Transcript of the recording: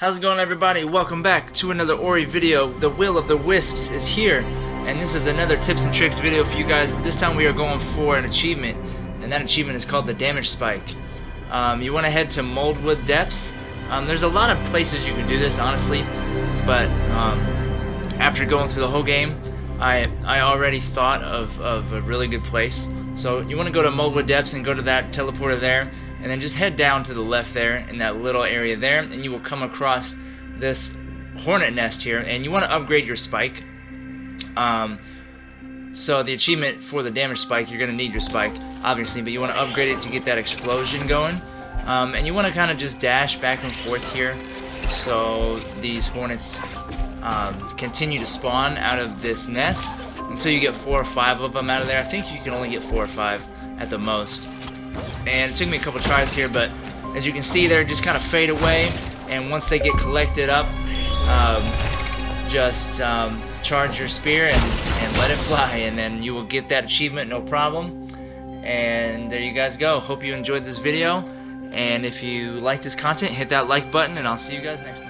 How's it going everybody? Welcome back to another Ori video. The Will of the Wisps is here and this is another tips and tricks video for you guys. This time we are going for an achievement and that achievement is called the damage spike. Um, you want to head to Mouldwood Depths. Um, there's a lot of places you can do this honestly but um, after going through the whole game I, I already thought of, of a really good place. So you want to go to Mouldwood Depths and go to that teleporter there and then just head down to the left there in that little area there and you will come across this hornet nest here and you want to upgrade your spike. Um, so the achievement for the damage spike you're gonna need your spike obviously but you want to upgrade it to get that explosion going. Um, and you want to kind of just dash back and forth here so these hornets um, continue to spawn out of this nest until you get four or five of them out of there. I think you can only get four or five at the most. And it took me a couple tries here but as you can see they're just kind of fade away. And once they get collected up um, just um, charge your spear and, and let it fly and then you will get that achievement no problem. And there you guys go. Hope you enjoyed this video. And if you like this content hit that like button and I'll see you guys next time